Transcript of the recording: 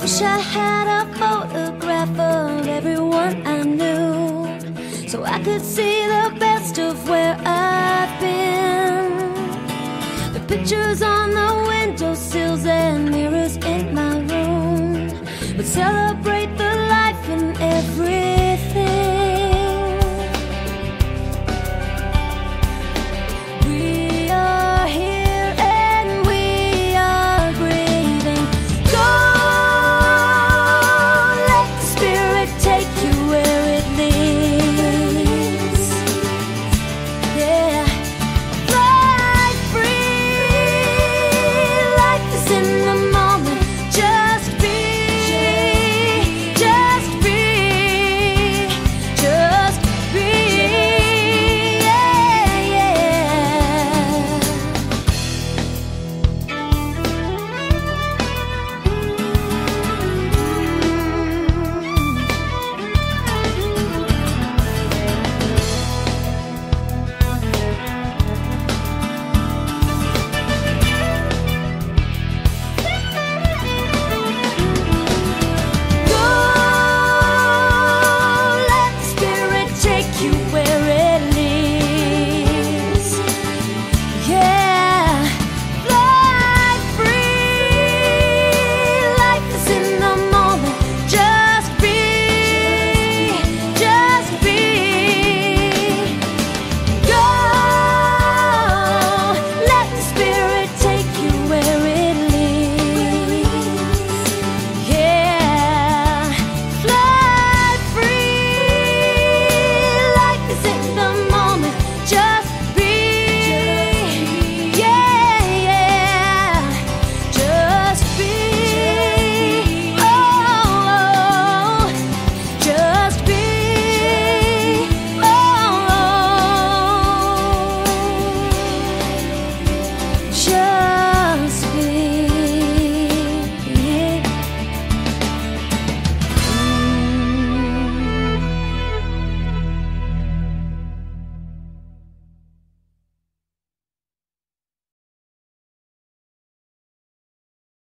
wish I had a photograph of everyone I knew so I could see the best of where I've been. The pictures on the windowsills and mirrors in my room would celebrate